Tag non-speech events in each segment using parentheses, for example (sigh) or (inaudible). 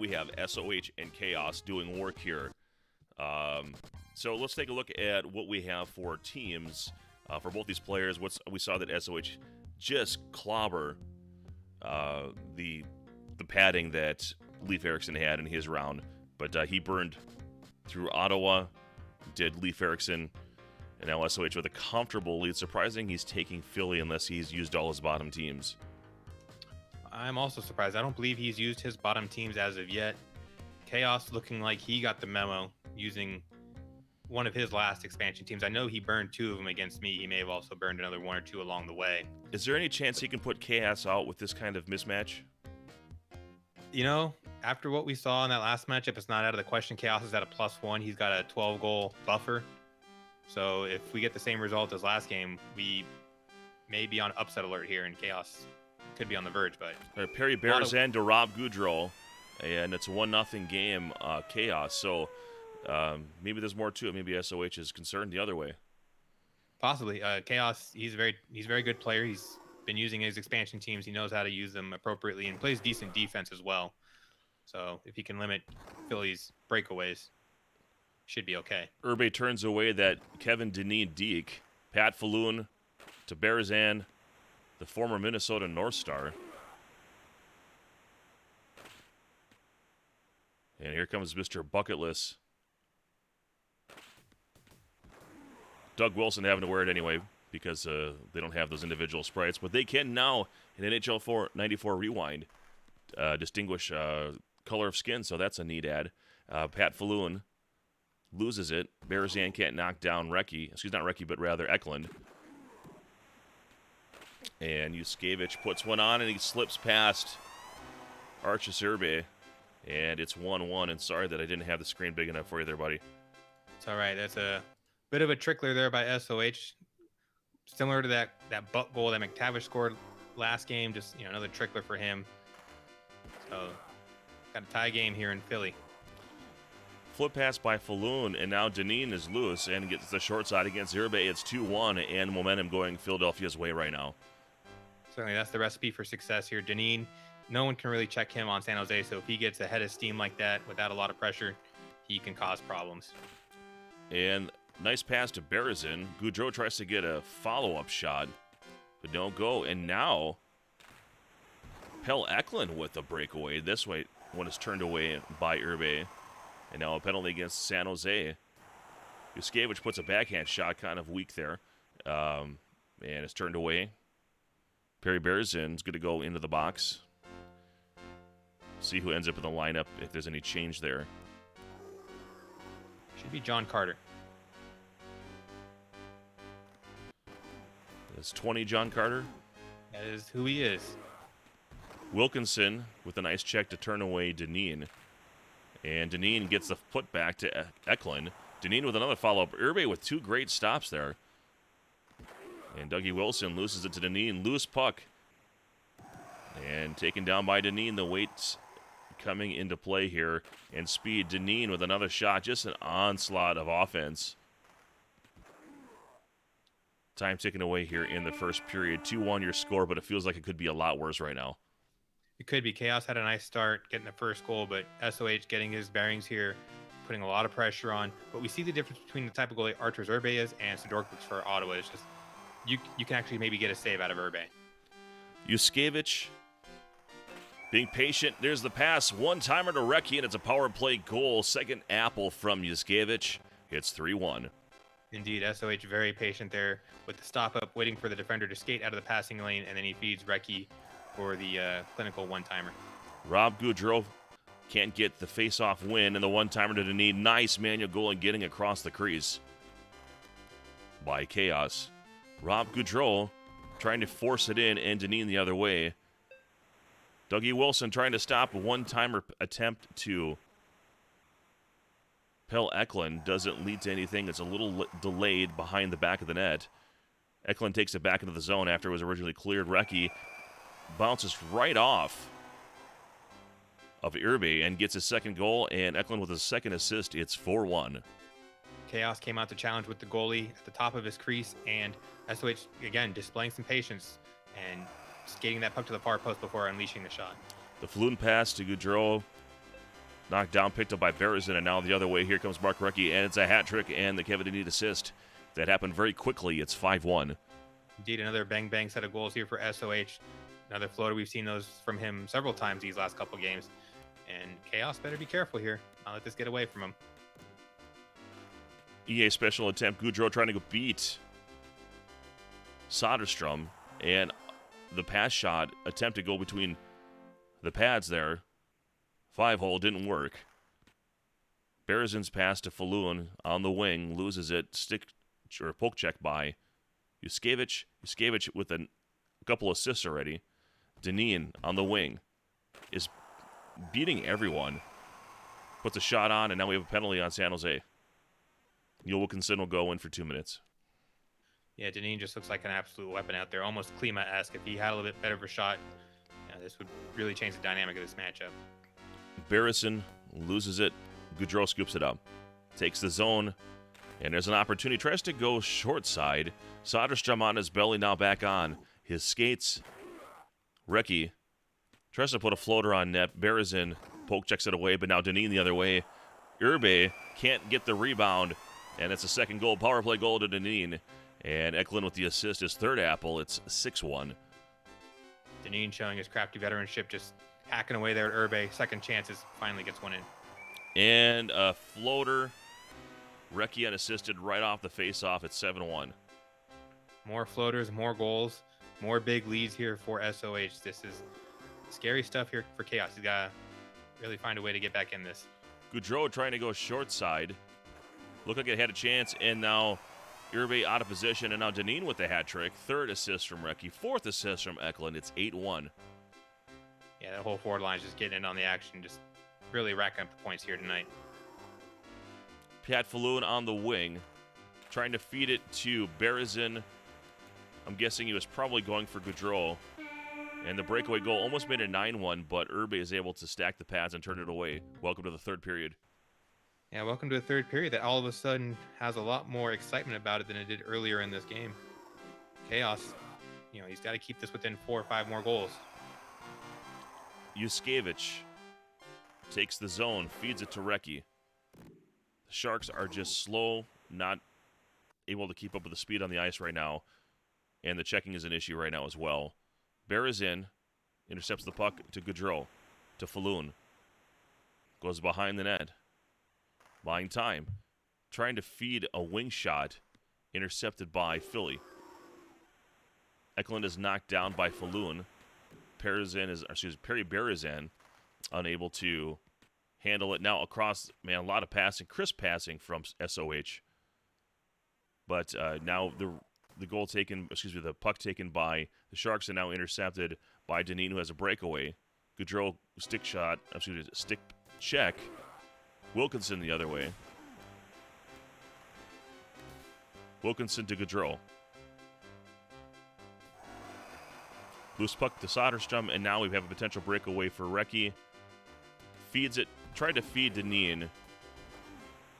we have SOH and Chaos doing work here. Um, so let's take a look at what we have for teams uh, for both these players. What's we saw that SOH just clobber uh, the the padding that Leif Erickson had in his round, but uh, he burned through Ottawa. Did Leif Erickson and now SOH with a comfortable lead. Surprising he's taking Philly unless he's used all his bottom teams. I'm also surprised. I don't believe he's used his bottom teams as of yet. Chaos looking like he got the memo using one of his last expansion teams. I know he burned two of them against me. He may have also burned another one or two along the way. Is there any chance he can put Chaos out with this kind of mismatch? You know, after what we saw in that last matchup, it's not out of the question. Chaos is at a plus one. He's got a 12 goal buffer. So if we get the same result as last game, we may be on upset alert here, and Chaos could be on the verge. But uh, Perry Berezan of- to Rob Gaudreau, and it's a one nothing game. Uh, chaos. So um, maybe there's more to it. Maybe SOH is concerned the other way. Possibly. Uh, Chaos. He's a very he's a very good player. He's been using his expansion teams. He knows how to use them appropriately and plays decent defense as well. So if he can limit Philly's breakaways, should be okay. Irbe turns away that Kevin Dineen Deke, Pat Falloon to Berezan, the former Minnesota North Star. And here comes Mr. Bucketless. Doug Wilson having to wear it anyway because uh, they don't have those individual sprites, but they can now in NHL 4, 94 Rewind uh, distinguish uh, color of skin, so that's a neat ad. Uh, Pat Falloon loses it. Berezan can't knock down Recchi. Excuse not Recchi, but rather Eklund. And Yuskevich puts one on and he slips past Arturs Irbe. And it's 1 1. And sorry that I didn't have the screen big enough for you there, buddy. It's all right. That's a bit of a trickler there by SOH. Similar to that, that butt goal that MacTavish scored last game. Just, you know, another trickler for him. So, got a tie game here in Philly. Flip pass by Falloon, and now Dineen is loose and gets the short side against Irbe. It's 2 1, and momentum going Philadelphia's way right now. Certainly, that's the recipe for success here. Dineen, no one can really check him on San Jose, so if he gets ahead of steam like that without a lot of pressure, he can cause problems. And nice pass to Berezan. Gaudreau tries to get a follow up shot, but don't go. And now, Pelle Eklund with a breakaway. This way, one is turned away by Irbe. And now a penalty against San Jose. Yuskevich puts a backhand shot, kind of weak there. Um, and it's turned away. Perry Berezan's going to go into the box. See who ends up in the lineup, if there's any change there. Should be John Carter. That's 20 John Carter. That is who he is. Wilkinson with a nice check to turn away Dineen. And Dineen gets the foot back to Eklund. Dineen with another follow up. Irbe with two great stops there. And Dougie Wilson loses it to Dineen. Loose puck. And taken down by Dineen. The weights coming into play here. And speed. Dineen with another shot. Just an onslaught of offense. Time taken away here in the first period. 2 1 your score, but it feels like it could be a lot worse right now could be chaos had a nice start getting the first goal, but SOH getting his bearings here, putting a lot of pressure on. But we see the difference between the type of goalie Arturs Irbe is and Sidorkiewicz for Ottawa. It's just you you can actually maybe get a save out of Irbe. Yuskevich being patient. There's the pass. One timer to Recchi, and it's a power play goal. Second apple from Yuskevich. It's 3 1. Indeed, SOH very patient there with the stop up, waiting for the defender to skate out of the passing lane, and then he feeds Recchi for the uh, clinical one timer. Rob Gaudreau can't get the face-off win, and the one-timer to need nice manual goal and getting across the crease by Chaos. Rob Gaudreau trying to force it in, and Dineen the other way. Dougie Wilson trying to stop a one-timer attempt to Pelle Eklund doesn't lead to anything. It's a little delayed behind the back of the net. Eklund takes it back into the zone after it was originally cleared. Recchi bounces right off of Irbe and gets his second goal, and Eklund with his second assist. It's 4 1. Chaos came out to challenge with the goalie at the top of his crease, and SOH, again, displaying some patience and skating that puck to the far post before unleashing the shot. The Falloon pass to Gaudreau Knocked down, picked up by Berezan, and now the other way. Here comes Mark Recchi, and it's a hat trick and the Kevin Dineen assist. That happened very quickly. It's 5 1. Indeed, another bang bang set of goals here for SOH. Another floater. We've seen those from him several times these last couple games. And Chaos better be careful here. Not let this get away from him. EA special attempt. Gaudreau trying to go beat Soderstrom. And the pass shot attempt to go between the pads there. Five hole didn't work. Berezan's pass to Falloon on the wing loses it. Stick or poke check by Yuskevich. Yuskevich with a, a couple assists already. Dineen on the wing is beating everyone. Puts a shot on, and now we have a penalty on San Jose. Neil Wilkinson will go in for two minutes. Yeah, Dineen just looks like an absolute weapon out there, almost Klima esque. If he had a little bit better of a shot, yeah, this would really change the dynamic of this matchup. Berezan loses it. Gaudreau scoops it up. Takes the zone, and there's an opportunity. Tries to go short side. Soderstrom on his belly, now back on. His skates. Recchi tries to put a floater on net. Berezan poke checks it away, but now Dineen the other way. Irbe can't get the rebound, and it's a second goal. Power play goal to Dineen. And Eklund with the assist, his third apple. It's 6 1. Dineen showing his crafty veteranship, just hacking away there at Irbe. Second chances, finally gets one in. And a floater. Recchi unassisted right off the face off at 7 1. More floaters, more goals, more big leads here for SOH. This is scary stuff here for Chaos. He's got to really find a way to get back in this. Gaudreau trying to go short side. Looked like it had a chance, and now Irbe out of position, and now Dineen with the hat trick. Third assist from Recchi. Fourth assist from Eklund. It's 8 1. Yeah, that whole forward line is just getting in on the action, just really racking up the points here tonight. Pat Falloon on the wing, trying to feed it to Berezan. I'm guessing he was probably going for Gaudreau. And the breakaway goal almost made a 9 1, but Irbe is able to stack the pads and turn it away. Welcome to the third period. Yeah, welcome to a third period that all of a sudden has a lot more excitement about it than it did earlier in this game. Chaos, you know, he's got to keep this within four or five more goals. Yuskevich takes the zone, feeds it to Recchi. The Sharks are just slow, not able to keep up with the speed on the ice right now, and the checking is an issue right now as well. Berezan, intercepts the puck to Gaudreau, to Falloon. Goes behind the net. Buying time. Trying to feed a wing shot, intercepted by Philly. Eklund is knocked down by Falloon. Berezan is, excuse me, Perry Berezan, unable to handle it. Now across, man, a lot of passing, crisp passing from SOH. But uh, now the the goal taken, excuse me, the puck taken by the Sharks and now intercepted by Dineen, who has a breakaway. Gaudreau stick shot, excuse me, stick check. Wilkinson the other way. Wilkinson to Gaudreau. Loose puck to Soderstrom, and now we have a potential breakaway for Recchi. Feeds it, tried to feed Dineen.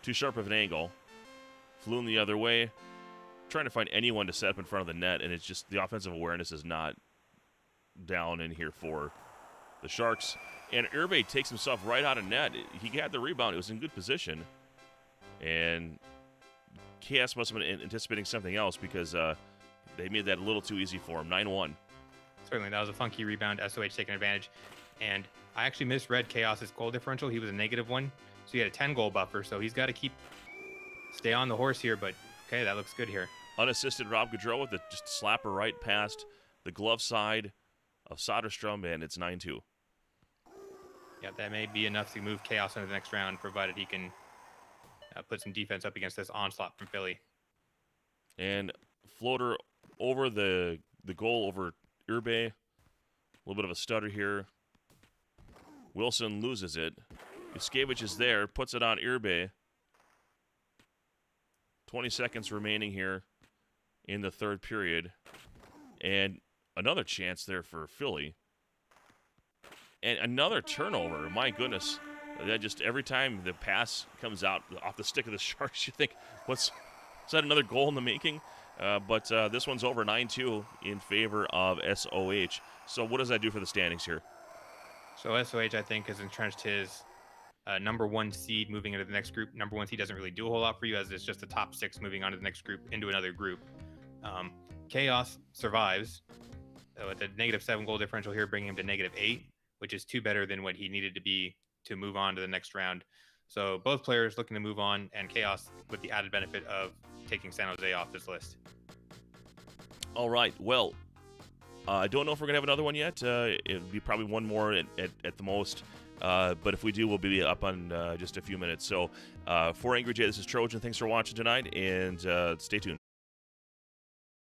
Too sharp of an angle. Flew in the other way. Trying to find anyone to set up in front of the net, and it's just the offensive awareness is not down in here for the Sharks. And Irbe takes himself right out of net. He had the rebound. It was in good position. And Chaos must have been anticipating something else because uh, they made that a little too easy for him. 9 1. Certainly, that was a funky rebound. SOH taking advantage. And I actually misread Chaos's goal differential. He was a negative one. So he had a 10 goal buffer. So he's got to keep, stay on the horse here. But okay, that looks good here. Unassisted Rob Gaudreau with a just slapper right past the glove side of Soderstrom, and it's 9 2. Yeah, that may be enough to move Chaos into the next round, provided he can uh, put some defense up against this onslaught from Philly. And floater over the the goal over Irbe. A little bit of a stutter here. Wilson loses it. Yuskevich is there, puts it on Irbe. 20 seconds remaining here in the third period. And another chance there for Philly. And another turnover. My goodness. That just every time the pass comes out off the stick of the (laughs) Sharks, you think, what's is that another goal in the making? Uh, but uh, this one's over 9 2 in favor of SOH. So, what does that do for the standings here? So, SOH, I think, has entrenched his uh, number one seed moving into the next group. Number one seed doesn't really do a whole lot for you as it's just the top six moving on to the next group into another group. Um, Chaos survives with a negative seven goal differential here, bringing him to negative eight, which is two better than what he needed to be to move on to the next round. So both players looking to move on, and Chaos with the added benefit of taking San Jose off this list. All right. Well, uh, I don't know if we're gonna have another one yet. Uh, it'll be probably one more at, at, at the most. Uh, but if we do, we'll be up on uh, just a few minutes. So uh, for Angry J, this is Trojan. Thanks for watching tonight, and uh, stay tuned.